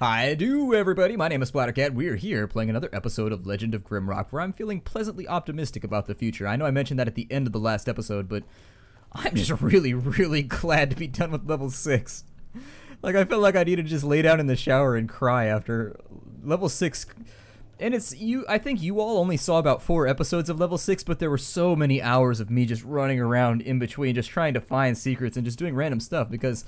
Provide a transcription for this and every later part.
Hi, do everybody. My name is Splattercat. We're here playing another episode of Legend of Grimrock, where I'm feeling pleasantly optimistic about the future. I know I mentioned that at the end of the last episode, but I'm just really, really glad to be done with level six. Like I felt like I needed to just lay down in the shower and cry after level six. And it's you. I think you all only saw about four episodes of level six, but there were so many hours of me just running around in between, just trying to find secrets and just doing random stuff because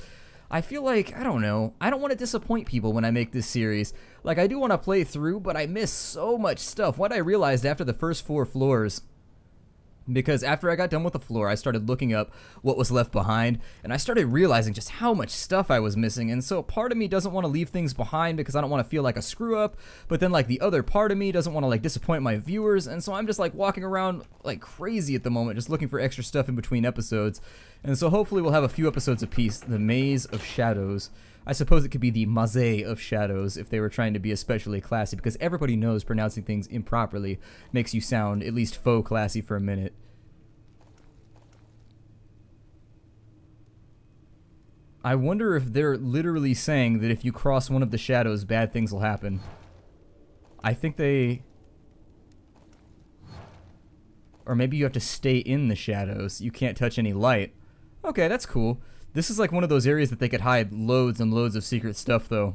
I feel like, I don't know, I don't want to disappoint people when I make this series. Like, I do want to play through, but I miss so much stuff. What I realized after the first four floors because after I got done with the floor, I started looking up what was left behind, and I started realizing just how much stuff I was missing. And so part of me doesn't want to leave things behind because I don't want to feel like a screw up, but then like the other part of me doesn't want to like disappoint my viewers, and so I'm just like walking around like crazy at the moment, just looking for extra stuff in between episodes. And so hopefully we'll have a few episodes apiece. The Maze of Shadows. I suppose it could be the Maze of Shadows if they were trying to be especially classy, because everybody knows pronouncing things improperly makes you sound at least faux classy for a minute. I wonder if they're literally saying that if you cross one of the shadows, bad things will happen. I think they... Or maybe you have to stay in the shadows. You can't touch any light. Okay, that's cool. This is like one of those areas that they could hide loads and loads of secret stuff, though.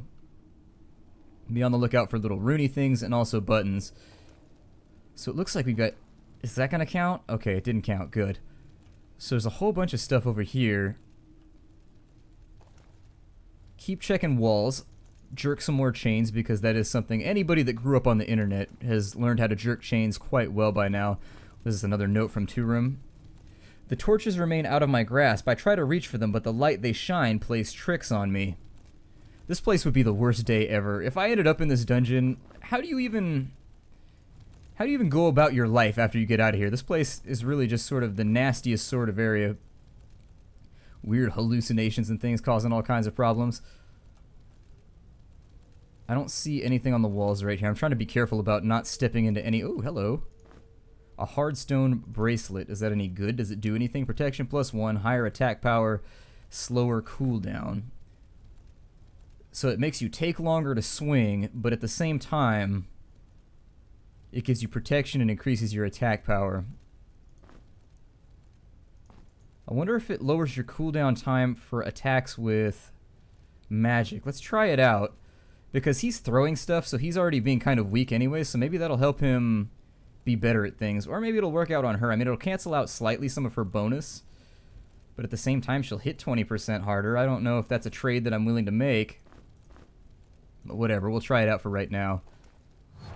Be on the lookout for little Rooney things and also buttons. So it looks like we've got... Is that going to count? Okay, it didn't count. Good. So there's a whole bunch of stuff over here. Keep checking walls. Jerk some more chains because that is something anybody that grew up on the internet has learned how to jerk chains quite well by now. This is another note from Toorum. The torches remain out of my grasp. I try to reach for them, but the light they shine plays tricks on me. This place would be the worst day ever. If I ended up in this dungeon, how do you even... How do you even go about your life after you get out of here? This place is really just sort of the nastiest sort of area. Weird hallucinations and things causing all kinds of problems. I don't see anything on the walls right here. I'm trying to be careful about not stepping into any... Oh, hello. A hardstone bracelet. Is that any good? Does it do anything? Protection plus one, higher attack power, slower cooldown. So it makes you take longer to swing, but at the same time, it gives you protection and increases your attack power. I wonder if it lowers your cooldown time for attacks with magic. Let's try it out. Because he's throwing stuff, so he's already being kind of weak anyway, so maybe that'll help him be better at things. Or maybe it'll work out on her. I mean, it'll cancel out slightly some of her bonus, but at the same time, she'll hit 20% harder. I don't know if that's a trade that I'm willing to make. But whatever, we'll try it out for right now.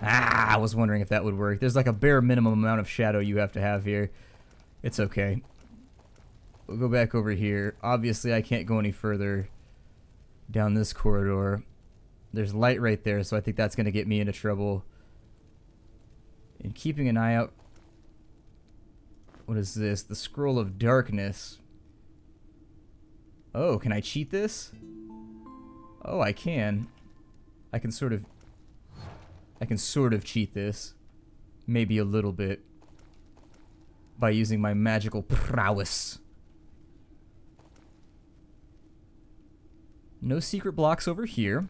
Ah, I was wondering if that would work. There's like a bare minimum amount of shadow you have to have here. It's okay. We'll go back over here. Obviously, I can't go any further down this corridor. There's light right there, so I think that's going to get me into trouble and keeping an eye out. What is this? The Scroll of Darkness. Oh, can I cheat this? Oh, I can. I can sort of... I can sort of cheat this. Maybe a little bit. By using my magical prowess. No secret blocks over here.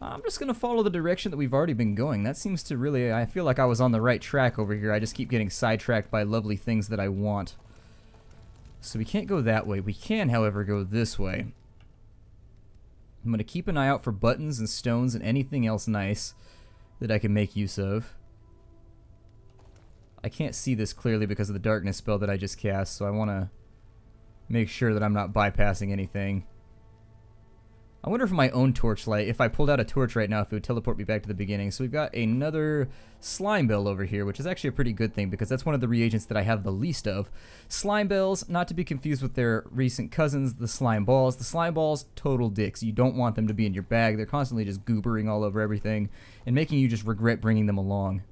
I'm just going to follow the direction that we've already been going. That seems to really, I feel like I was on the right track over here. I just keep getting sidetracked by lovely things that I want. So we can't go that way. We can, however, go this way. I'm going to keep an eye out for buttons and stones and anything else nice that I can make use of. I can't see this clearly because of the darkness spell that I just cast, so I want to make sure that I'm not bypassing anything. I wonder if my own torchlight, if I pulled out a torch right now, if it would teleport me back to the beginning. So we've got another slime bell over here, which is actually a pretty good thing because that's one of the reagents that I have the least of. Slime bells, not to be confused with their recent cousins, the slime balls. The slime balls, total dicks. You don't want them to be in your bag. They're constantly just goobering all over everything and making you just regret bringing them along.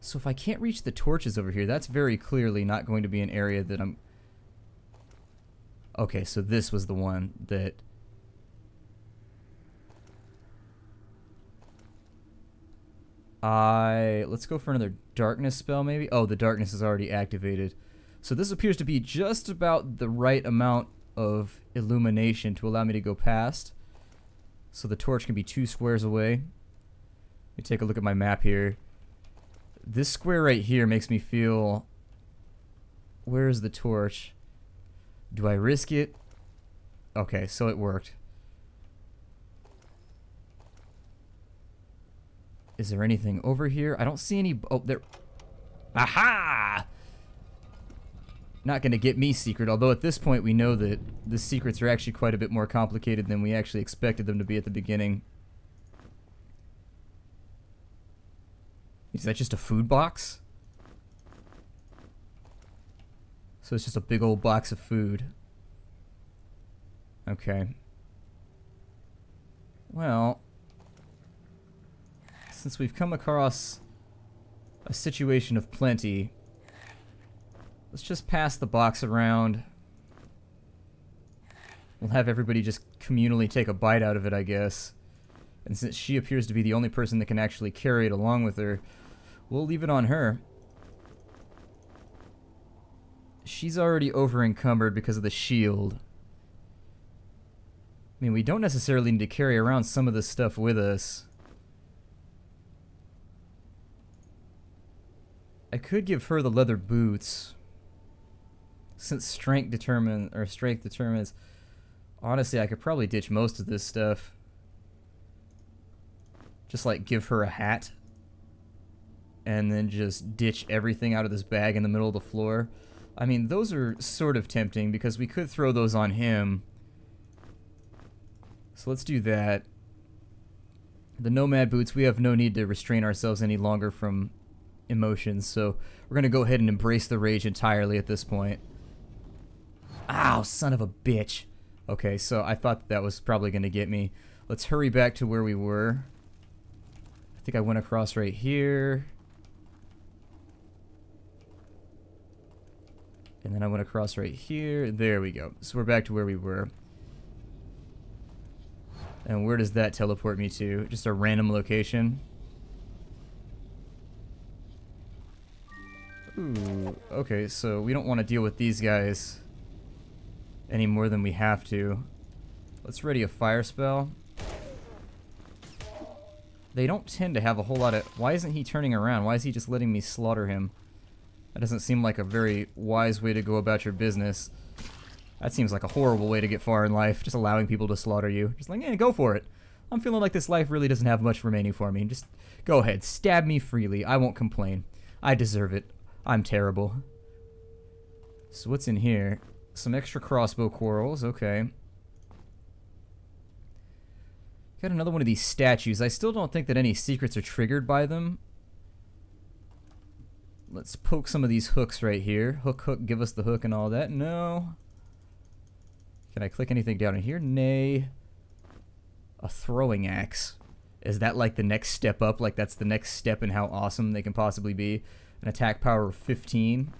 So if I can't reach the torches over here, that's very clearly not going to be an area that I'm Okay, so this was the one that... I... Let's go for another darkness spell, maybe? Oh, the darkness is already activated. So this appears to be just about the right amount of illumination to allow me to go past. So the torch can be two squares away. Let me take a look at my map here. This square right here makes me feel... Where's the torch? Do I risk it? Okay, so it worked. Is there anything over here? I don't see any... Oh, there... Aha! Not going to get me secret, although at this point we know that the secrets are actually quite a bit more complicated than we actually expected them to be at the beginning. Is that just a food box? So it's just a big old box of food. Okay. Well, since we've come across a situation of plenty, let's just pass the box around. We'll have everybody just communally take a bite out of it, I guess. And since she appears to be the only person that can actually carry it along with her, we'll leave it on her. She's already over encumbered because of the shield. I mean, we don't necessarily need to carry around some of this stuff with us. I could give her the leather boots. Since strength determine or strength determines honestly I could probably ditch most of this stuff. Just like give her a hat and then just ditch everything out of this bag in the middle of the floor. I mean, those are sort of tempting because we could throw those on him. So let's do that. The Nomad boots, we have no need to restrain ourselves any longer from emotions, so we're going to go ahead and embrace the rage entirely at this point. Ow, son of a bitch. Okay, so I thought that, was probably going to get me. Let's hurry back to where we were. I think I went across right here. And then I went across right here. There we go. So we're back to where we were. And where does that teleport me to? Just a random location? Ooh, okay, so we don't want to deal with these guys any more than we have to. Let's ready a fire spell. They don't tend to have a whole lot of... Why isn't he turning around? Why is he just letting me slaughter him? That doesn't seem like a very wise way to go about your business. That seems like a horrible way to get far in life, just allowing people to slaughter you. Just like, eh, go for it. I'm feeling like this life really doesn't have much remaining for me. Just go ahead, stab me freely. I won't complain. I deserve it. I'm terrible. So what's in here? Some extra crossbow quarrels, okay. Got another one of these statues. I still don't think that any secrets are triggered by them. Let's poke some of these hooks right here. Hook, hook, give us the hook and all that. No. Can I click anything down in here? Nay. A throwing axe. Is that like the next step up? Like that's the next step in how awesome they can possibly be? An attack power of 15.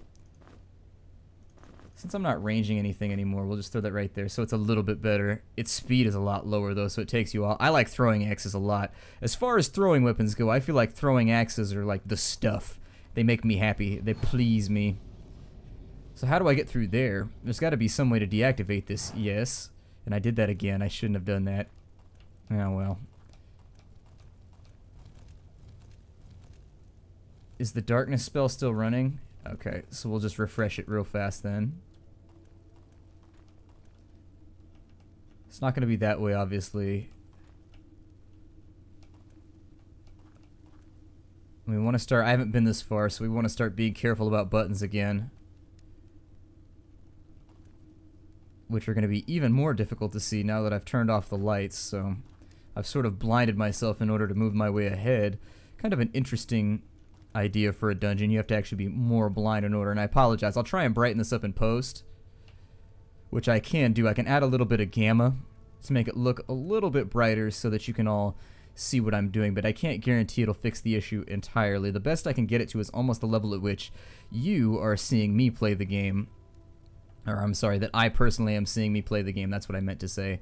Since I'm not ranging anything anymore, we'll just throw that right there. So it's a little bit better. Its speed is a lot lower though, so it takes you all. I like throwing axes a lot. As far as throwing weapons go, I feel like throwing axes are like the stuff. They make me happy. They please me. So how do I get through there? There's got to be some way to deactivate this. Yes. And I did that again. I shouldn't have done that. Oh well. Is the darkness spell still running? Okay, so we'll just refresh it real fast then. It's not going to be that way, obviously. We want to start... I haven't been this far, so we want to start being careful about buttons again. Which are going to be even more difficult to see now that I've turned off the lights, so... I've sort of blinded myself in order to move my way ahead. Kind of an interesting idea for a dungeon. You have to actually be more blind in order, and I apologize. I'll try and brighten this up in post, which I can do. I can add a little bit of gamma to make it look a little bit brighter so that you can all see what I'm doing, but I can't guarantee it'll fix the issue entirely. The best I can get it to is almost the level at which you are seeing me play the game. Or I'm sorry, that I personally am seeing me play the game. That's what I meant to say.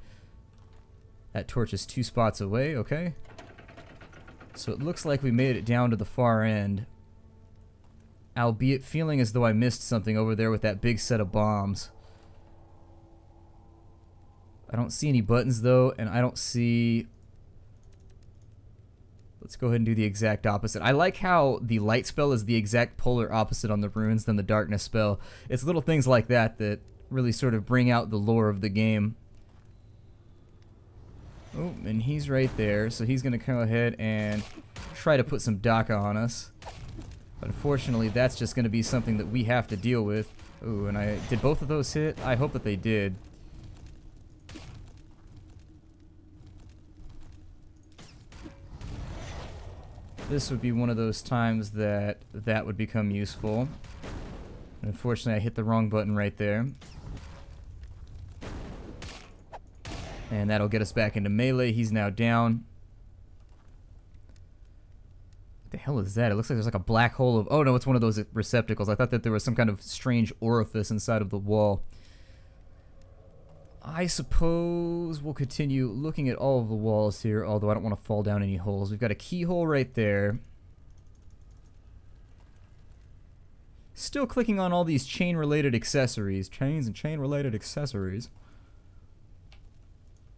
That torch is two spots away, okay. So it looks like we made it down to the far end. Albeit feeling as though I missed something over there with that big set of bombs. I don't see any buttons though, and I don't see Let's go ahead and do the exact opposite. I like how the light spell is the exact polar opposite on the runes than the darkness spell. It's little things like that that really sort of bring out the lore of the game. Oh, and he's right there, so he's going to go ahead and try to put some DACA on us. Unfortunately, that's just going to be something that we have to deal with. Ooh, and I did both of those hit? I hope that they did. This would be one of those times that that would become useful. Unfortunately, I hit the wrong button right there. And that'll get us back into melee. He's now down. What the hell is that? It looks like there's like a black hole of... Oh, no, it's one of those receptacles. I thought that there was some kind of strange orifice inside of the wall. I suppose we'll continue looking at all of the walls here, although I don't want to fall down any holes. We've got a keyhole right there. Still clicking on all these chain-related accessories. Chains and chain-related accessories.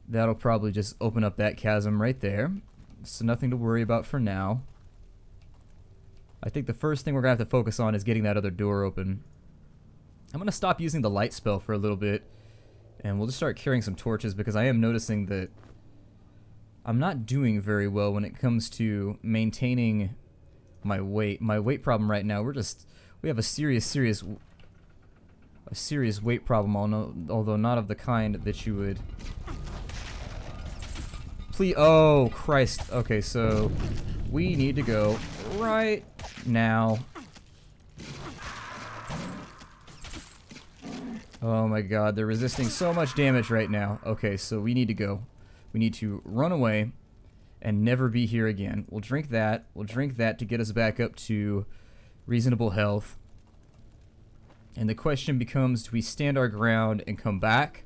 That'll probably just open up that chasm right there. So nothing to worry about for now. I think the first thing we're going to have to focus on is getting that other door open. I'm going to stop using the light spell for a little bit. And we'll just start carrying some torches because I am noticing that I'm not doing very well when it comes to maintaining my weight. My weight problem right now, we're just, we have a serious, serious, a serious weight problem, although not of the kind that you would Please, oh, Christ. Okay, so we need to go right now. Oh my god, they're resisting so much damage right now. Okay, so we need to go. We need to run away and never be here again. We'll drink that. We'll drink that to get us back up to reasonable health. And the question becomes, do we stand our ground and come back?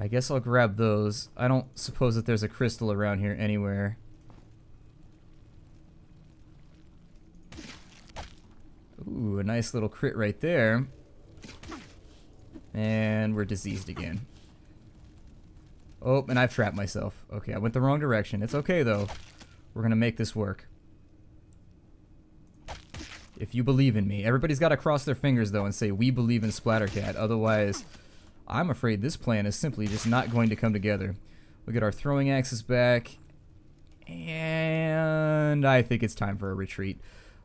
I guess I'll grab those. I don't suppose that there's a crystal around here anywhere. Ooh, a nice little crit right there. And we're diseased again. Oh, and I've trapped myself. Okay, I went the wrong direction. It's okay, though. We're gonna make this work. If you believe in me. Everybody's gotta cross their fingers, though, and say, we believe in Splattercat. Otherwise... I'm afraid this plan is simply just not going to come together. We get our throwing axes back, and I think it's time for a retreat.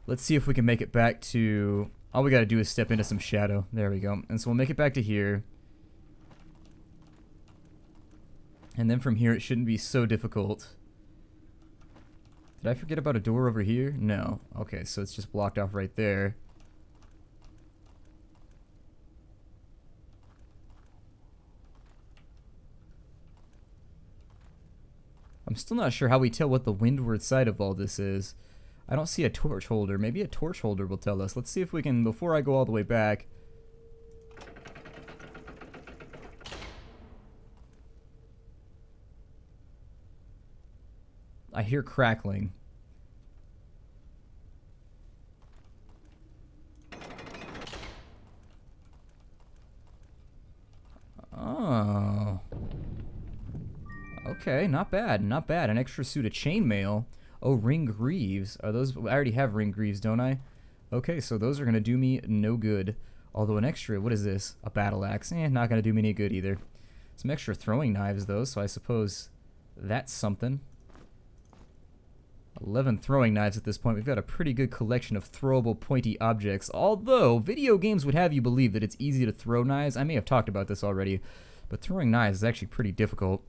Let's see if we can make it back to... All we gotta do is step into some shadow. There we go. And so we'll make it back to here. And then from here it shouldn't be so difficult. Did I forget about a door over here? No. Okay, so it's just blocked off right there. I'm still not sure how we tell what the windward side of all this is. I don't see a torch holder. Maybe a torch holder will tell us. Let's see if we can, before I go all the way back... I hear crackling. Oh. Okay, not bad, not bad. An extra suit of chainmail. Oh, ring greaves. Are those? I already have ring greaves, don't I? Okay, so those are gonna do me no good. Although an extra, what is this? A battle axe? Eh, not gonna do me any good either. Some extra throwing knives though, so I suppose that's something. 11 throwing knives at this point. We've got a pretty good collection of throwable pointy objects. Although, video games would have you believe that it's easy to throw knives. I may have talked about this already, but throwing knives is actually pretty difficult.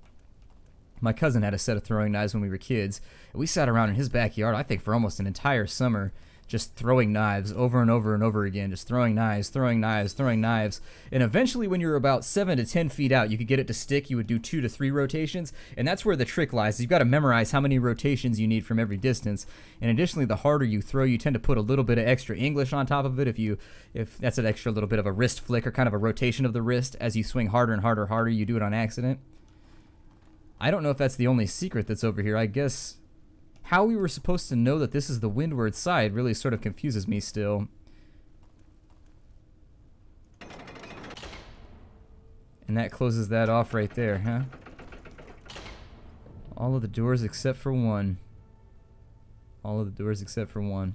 My cousin had a set of throwing knives when we were kids. We sat around in his backyard, I think, for almost an entire summer, just throwing knives over and over and over again, just throwing knives, throwing knives, throwing knives. And eventually, when you were about seven to ten feet out, you could get it to stick. You would do two to three rotations, and that's where the trick lies. You've got to memorize how many rotations you need from every distance. And additionally, the harder you throw, you tend to put a little bit of extra English on top of it. If you, if that's an extra little bit of a wrist flick or kind of a rotation of the wrist as you swing harder and harder, harder, you do it on accident. I don't know if that's the only secret that's over here. I guess how we were supposed to know that this is the windward side really sort of confuses me still. And that closes that off right there, huh? All of the doors except for one. All of the doors except for one.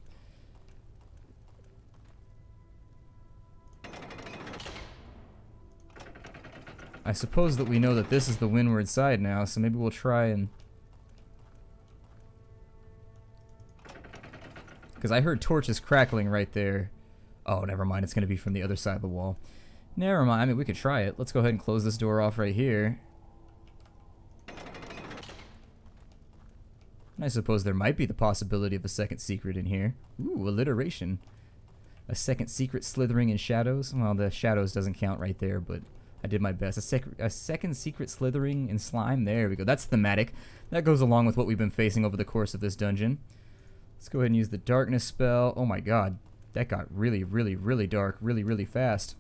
I suppose that we know that this is the windward side now, so maybe we'll try and... Because I heard torches crackling right there. Oh, never mind. It's going to be from the other side of the wall. Never mind. I mean, we could try it. Let's go ahead and close this door off right here. I suppose there might be the possibility of a second secret in here. Ooh, alliteration. A second secret slithering in shadows. Well, the shadows doesn't count right there, but I did my best. A, sec a second secret slithering in slime. There we go. That's thematic. That goes along with what we've been facing over the course of this dungeon. Let's go ahead and use the darkness spell. Oh my god. That got really, really, really dark really, really fast.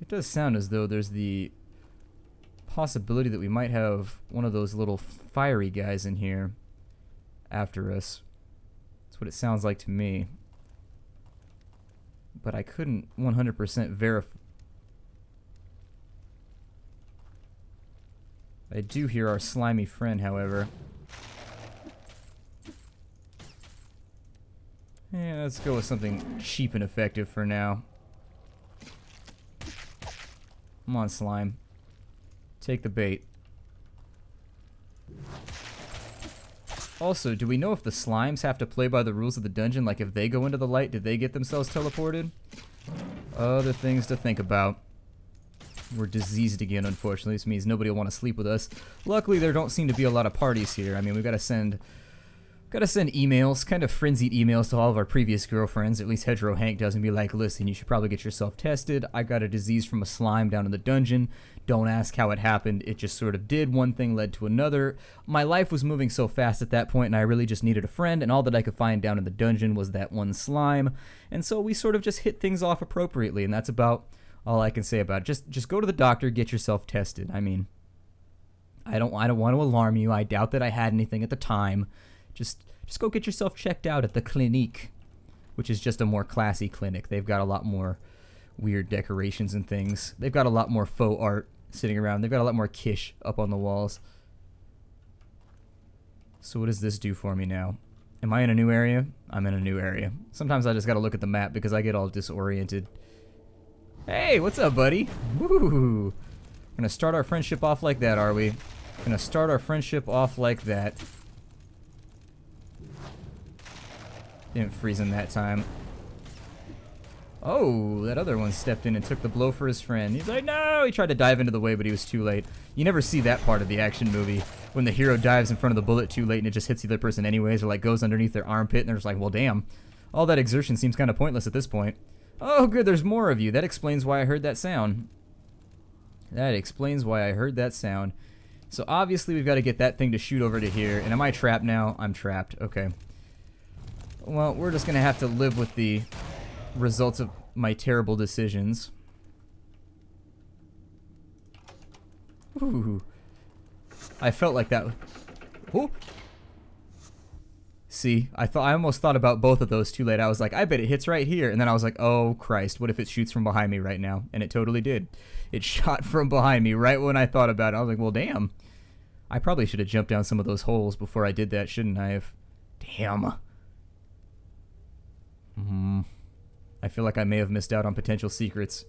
It does sound as though there's the possibility that we might have one of those little fiery guys in here after us. That's what it sounds like to me. But I couldn't 100% verify. I do hear our slimy friend, however. Yeah, let's go with something cheap and effective for now. Come on, slime. Take the bait. Also, do we know if the slimes have to play by the rules of the dungeon? Like, if they go into the light, did they get themselves teleported? Other things to think about. We're diseased again, unfortunately. This means nobody will want to sleep with us. Luckily, there don't seem to be a lot of parties here. I mean, we've got to send... Gotta send emails, kind of frenzied emails to all of our previous girlfriends, at least Hedgerow Hank does, and be like, listen, you should probably get yourself tested. I got a disease from a slime down in the dungeon. Don't ask how it happened. It just sort of did. One thing led to another. My life was moving so fast at that point, and I really just needed a friend, and all that I could find down in the dungeon was that one slime. And so we sort of just hit things off appropriately, and that's about all I can say about it. Just just go to the doctor, get yourself tested. I mean, I don't I don't want to alarm you. I doubt that I had anything at the time. Just just go get yourself checked out at the clinique, which is just a more classy clinic. They've got a lot more weird decorations and things. They've got a lot more faux art sitting around. They've got a lot more kish up on the walls. So what does this do for me now? Am I in a new area? I'm in a new area. Sometimes I just gotta look at the map because I get all disoriented. Hey, what's up, buddy? Woo! Gonna start our friendship off like that, are we? Gonna start our friendship off like that. Didn't freeze him that time. Oh, that other one stepped in and took the blow for his friend. He's like, no! He tried to dive into the way, but he was too late. You never see that part of the action movie. When the hero dives in front of the bullet too late and it just hits the other person anyways, or like goes underneath their armpit and they're just like, well, damn. All that exertion seems kind of pointless at this point. Oh, good, there's more of you. That explains why I heard that sound. That explains why I heard that sound. So obviously we've got to get that thing to shoot over to here. And am I trapped now? I'm trapped. Okay. Well, we're just going to have to live with the results of my terrible decisions. Ooh. I felt like that. Ooh. See, I thought I almost thought about both of those too late. I was like, I bet it hits right here, and then I was like, oh Christ, what if it shoots from behind me right now? And it totally did. It shot from behind me right when I thought about it. I was like, well, damn. I probably should have jumped down some of those holes before I did that, shouldn't I have? Damn. Hmm. I feel like I may have missed out on potential secrets.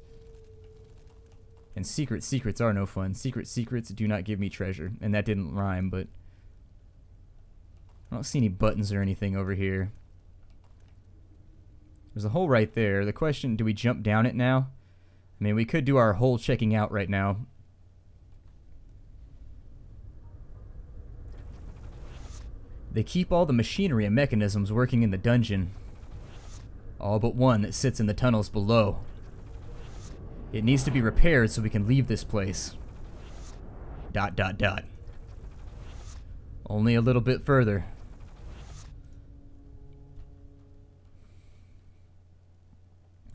And secret secrets are no fun. Secret secrets do not give me treasure. And that didn't rhyme, but... I don't see any buttons or anything over here. There's a hole right there. The question, do we jump down it now? I mean, we could do our hole checking out right now. They keep all the machinery and mechanisms working in the dungeon all but one that sits in the tunnels below. It needs to be repaired so we can leave this place. Dot dot dot. Only a little bit further.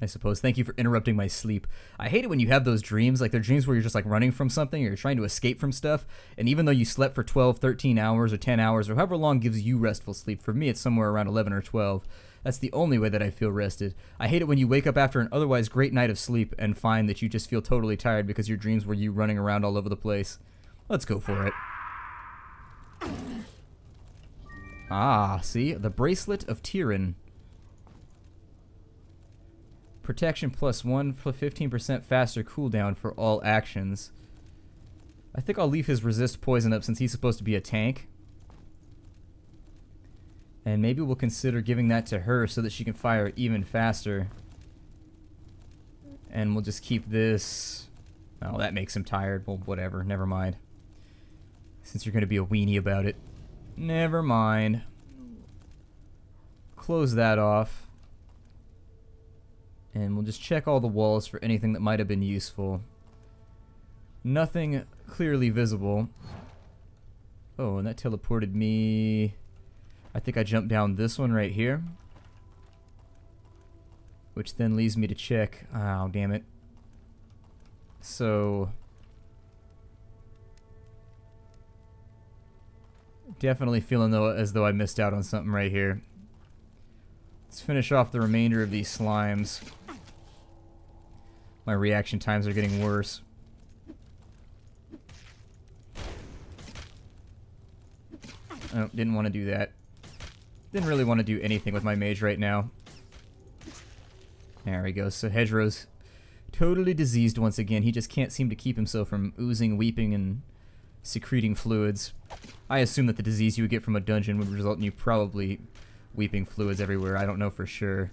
I suppose. Thank you for interrupting my sleep. I hate it when you have those dreams, like they're dreams where you're just like running from something or you're trying to escape from stuff. And even though you slept for 12, 13 hours or 10 hours or however long gives you restful sleep, for me it's somewhere around 11 or 12 That's the only way that I feel rested. I hate it when you wake up after an otherwise great night of sleep and find that you just feel totally tired because your dreams were you running around all over the place. Let's go for it. Ah, see? The Bracelet of Tirin. Protection plus 1 15% faster cooldown for all actions. I think I'll leave his resist poison up since he's supposed to be a tank. And maybe we'll consider giving that to her so that she can fire even faster. And we'll just keep this... Oh, that makes him tired. Well, whatever. Never mind. Since you're going to be a weenie about it. Never mind. Close that off. And we'll just check all the walls for anything that might have been useful. Nothing clearly visible. Oh, and that teleported me... I think I jumped down this one right here. Which then leaves me to check... Oh, damn it. So... Definitely feeling though as though I missed out on something right here. Let's finish off the remainder of these slimes. My reaction times are getting worse. Oh, didn't want to do that. Didn't really want to do anything with my mage right now. There we go. So Hedgero's totally diseased once again. He just can't seem to keep himself from oozing, weeping, and secreting fluids. I assume that the disease you would get from a dungeon would result in you probably weeping fluids everywhere. I don't know for sure.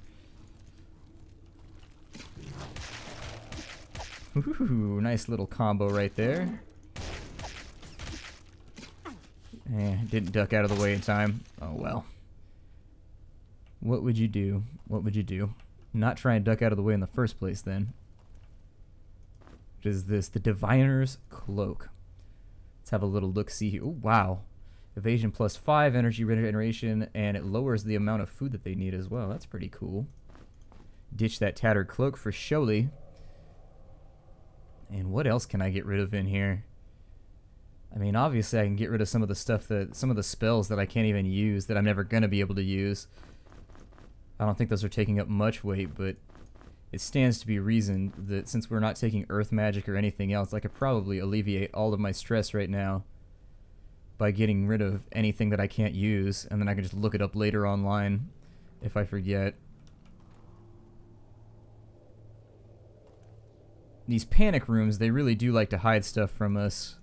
Ooh, nice little combo right there. Eh, didn't duck out of the way in time. Oh well. What would you do? What would you do? Not try and duck out of the way in the first place, then. What is this? The Diviner's Cloak. Let's have a little look-see here. Oh, wow. Evasion plus 5, energy regeneration, and it lowers the amount of food that they need as well. That's pretty cool. Ditch that tattered cloak for Sholey. And what else can I get rid of in here? I mean, obviously I can get rid of some of the stuff that, some of the spells that I can't even use, that I'm never going to be able to use. I don't think those are taking up much weight, but it stands to be reasoned that since we're not taking earth magic or anything else, I could probably alleviate all of my stress right now by getting rid of anything that I can't use, and then I can just look it up later online if I forget. These panic rooms, they really do like to hide stuff from us.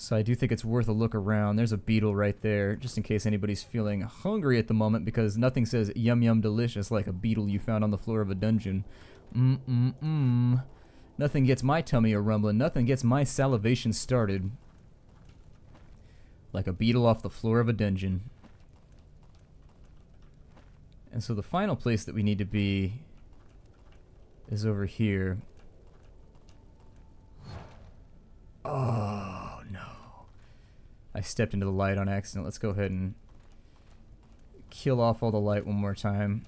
So I do think it's worth a look around. There's a beetle right there, just in case anybody's feeling hungry at the moment, because nothing says yum yum delicious like a beetle you found on the floor of a dungeon. Mm mm mm. Nothing gets my tummy a rumbling. Nothing gets my salivation started. Like a beetle off the floor of a dungeon. And so the final place that we need to be is over here. Oh. I stepped into the light on accident. Let's go ahead and kill off all the light one more time.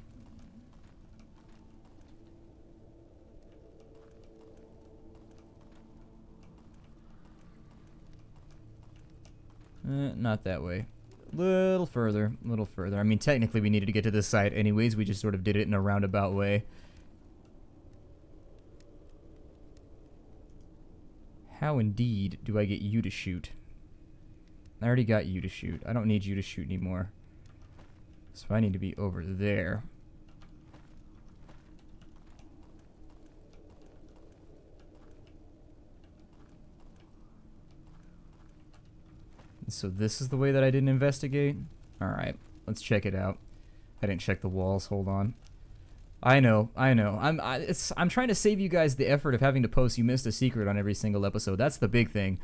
Eh, not that way. A Little further, a little further. I mean, technically we needed to get to this side anyways. We just sort of did it in a roundabout way. How indeed do I get you to shoot? I already got you to shoot. I don't need you to shoot anymore. So I need to be over there. So this is the way that I didn't investigate? Alright, let's check it out. I didn't check the walls, hold on. I know, I know. I'm I, it's I'm trying to save you guys the effort of having to post you missed a secret on every single episode. That's the big thing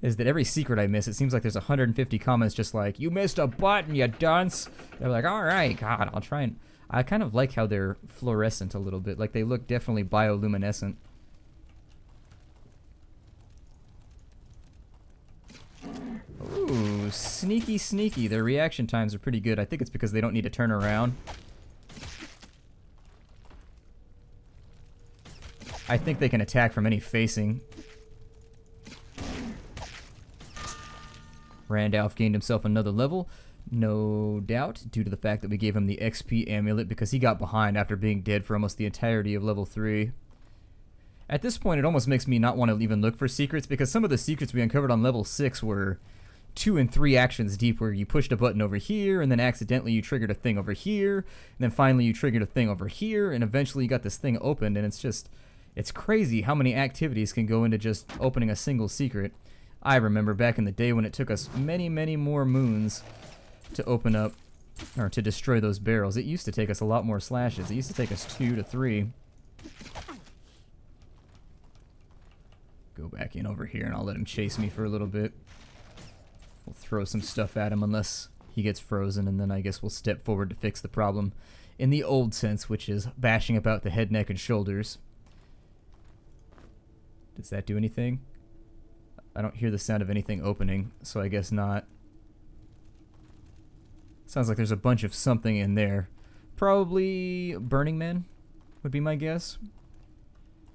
is that every secret I miss, it seems like there's 150 comments just like, you missed a button, you dunce. They're like, all right, God, I'll try and... I kind of like how they're fluorescent a little bit. Like, they look definitely bioluminescent. Ooh, sneaky, sneaky. Their reaction times are pretty good. I think it's because they don't need to turn around. I think they can attack from any facing. Randolph gained himself another level. No doubt, due to the fact that we gave him the XP amulet because he got behind after being dead for almost the entirety of level 3. At this point, it almost makes me not want to even look for secrets because some of the secrets we uncovered on level 6 were two and three actions deep where you pushed a button over here and then accidentally you triggered a thing over here and then finally you triggered a thing over here and eventually you got this thing opened and it's just it's crazy how many activities can go into just opening a single secret. I remember back in the day when it took us many, many more moons to open up or to destroy those barrels. It used to take us a lot more slashes. It used to take us two to three. Go back in over here and I'll let him chase me for a little bit. We'll throw some stuff at him unless he gets frozen and then I guess we'll step forward to fix the problem in the old sense, which is bashing about the head, neck, and shoulders. Does that do anything? I don't hear the sound of anything opening, so I guess not. Sounds like there's a bunch of something in there. Probably Burning Man would be my guess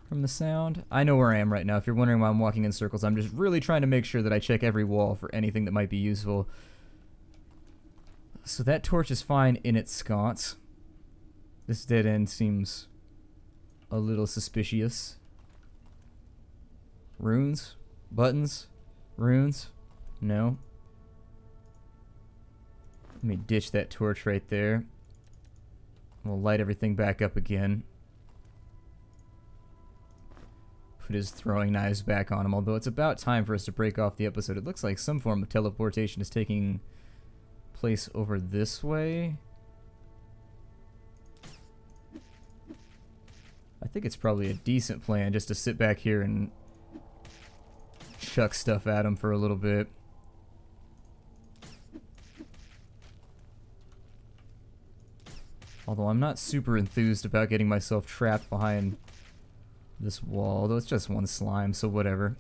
from the sound. I know where I am right now. If you're wondering why I'm walking in circles, I'm just really trying to make sure that I check every wall for anything that might be useful. So that torch is fine in its sconce. This dead end seems a little suspicious. Runes? Buttons? Runes? No. Let me ditch that torch right there. We'll light everything back up again. Put his throwing knives back on him, although it's about time for us to break off the episode. It looks like some form of teleportation is taking place over this way. I think it's probably a decent plan just to sit back here and chuck stuff at him for a little bit. Although I'm not super enthused about getting myself trapped behind this wall, although it's just one slime, so whatever.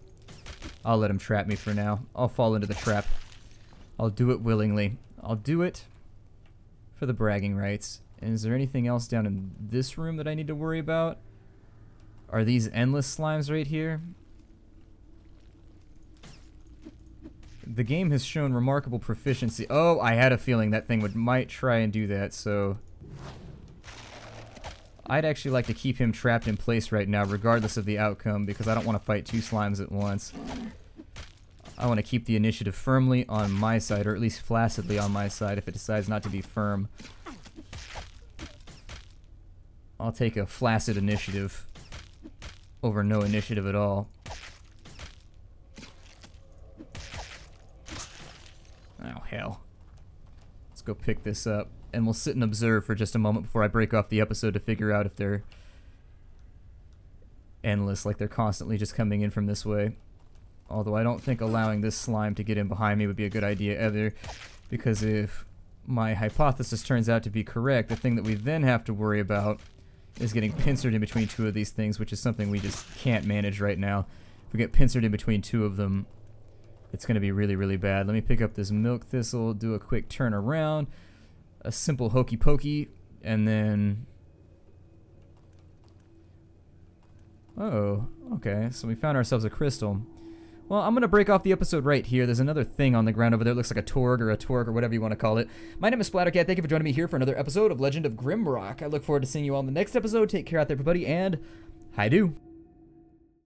I'll let him trap me for now. I'll fall into the trap. I'll do it willingly. I'll do it for the bragging rights. And is there anything else down in this room that I need to worry about? Are these endless slimes right here? The game has shown remarkable proficiency. Oh, I had a feeling that thing would might try and do that, so... I'd actually like to keep him trapped in place right now, regardless of the outcome, because I don't want to fight two slimes at once. I want to keep the initiative firmly on my side, or at least flaccidly on my side if it decides not to be firm. I'll take a flaccid initiative over no initiative at all. Oh, hell. Let's go pick this up. And we'll sit and observe for just a moment before I break off the episode to figure out if they're endless, like they're constantly just coming in from this way. Although I don't think allowing this slime to get in behind me would be a good idea either, because if my hypothesis turns out to be correct, the thing that we then have to worry about is getting pincered in between two of these things, which is something we just can't manage right now. If we get pincered in between two of them, it's going to be really, really bad. Let me pick up this milk thistle, do a quick turn around, a simple hokey pokey, and then... Oh, okay, so we found ourselves a crystal. Well, I'm going to break off the episode right here. There's another thing on the ground over there. It looks like a Torg or a Torg or whatever you want to call it. My name is Splattercat. Thank you for joining me here for another episode of Legend of Grimrock. I look forward to seeing you all in the next episode. Take care out there, everybody, and hi do.